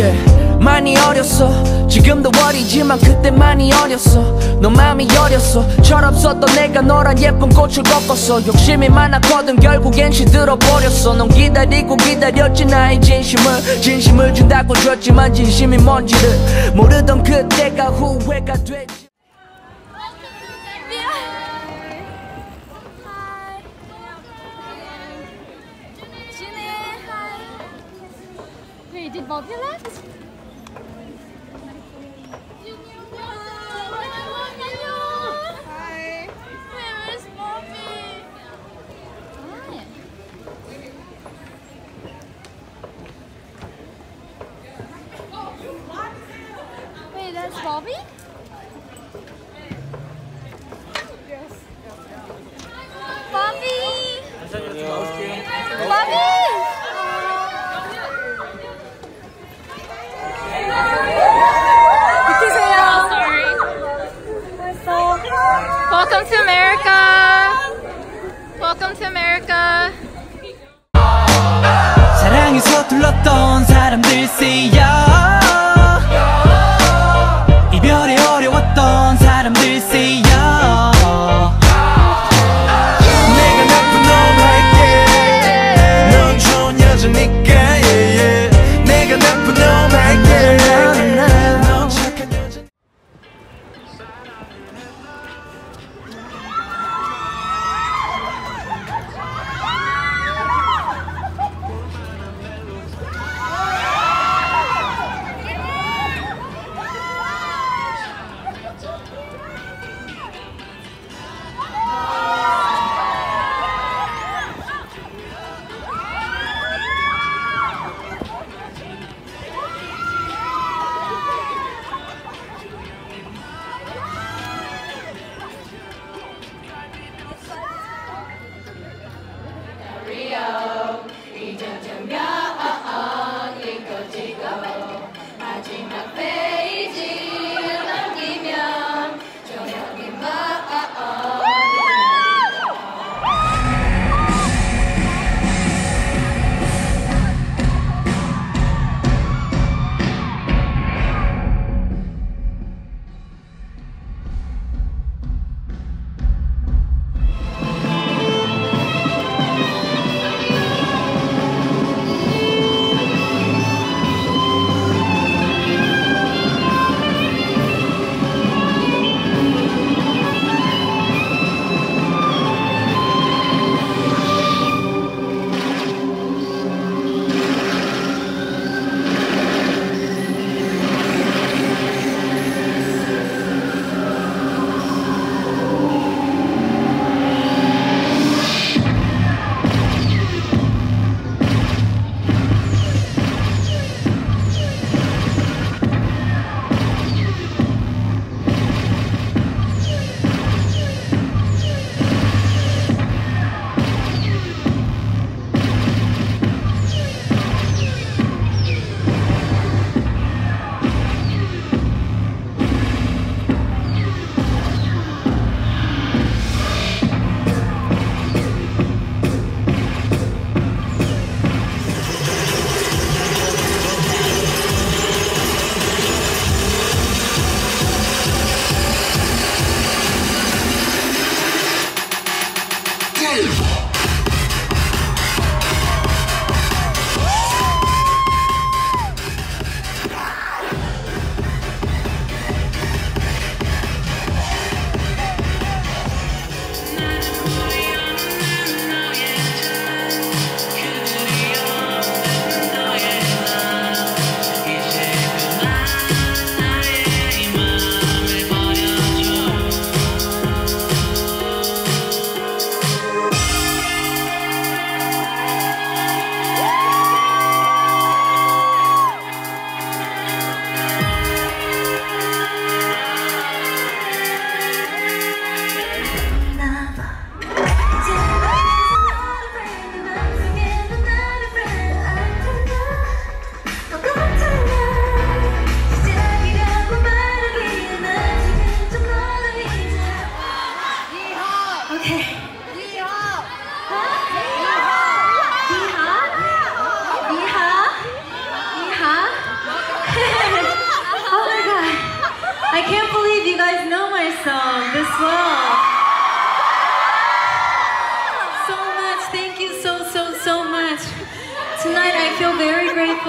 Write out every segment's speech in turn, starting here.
yeah. 많이 어렸어. 지금도 어리지만 그때 많이 어렸어. 너 마음이 여렸어. 철없었던 내가 너란 예쁜 꽃을 꺾었어. 욕심이 많았거든 결국엔 시들어버렸어. 넌 기다리고 기다렸지 나의 진심을 진심을 준다고 줬지만 진심이 뭔지를 모르던 그때가 후회가 됐지 Did Bobby left?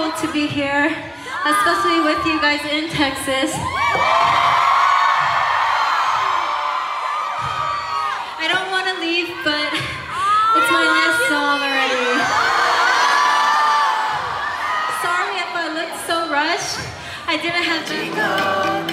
grateful to be here, especially with you guys in Texas. I don't want to leave, but it's my last song already. Sorry if I looked so rushed. I didn't have to.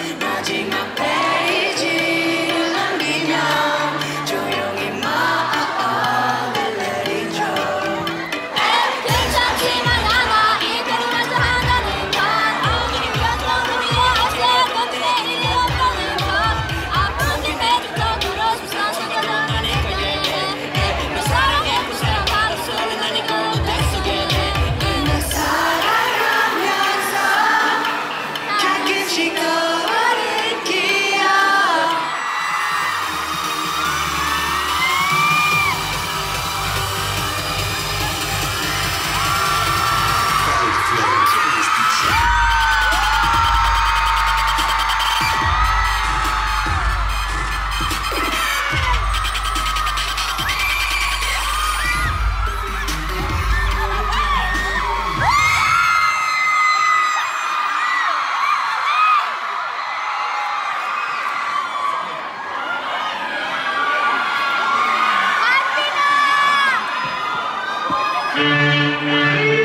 Música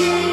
change.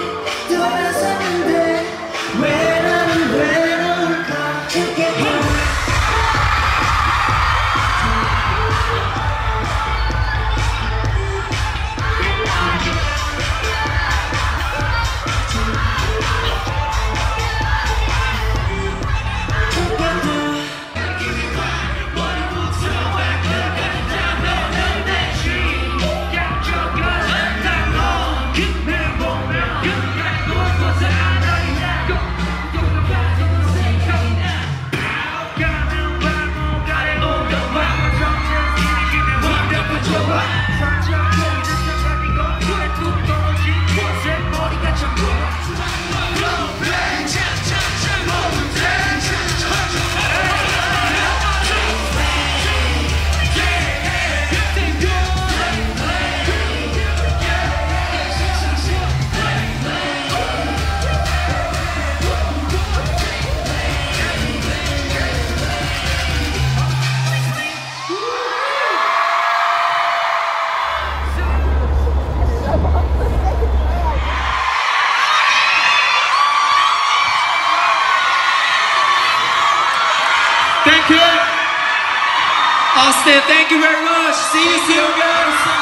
Austin, thank you very much. See you soon, guys.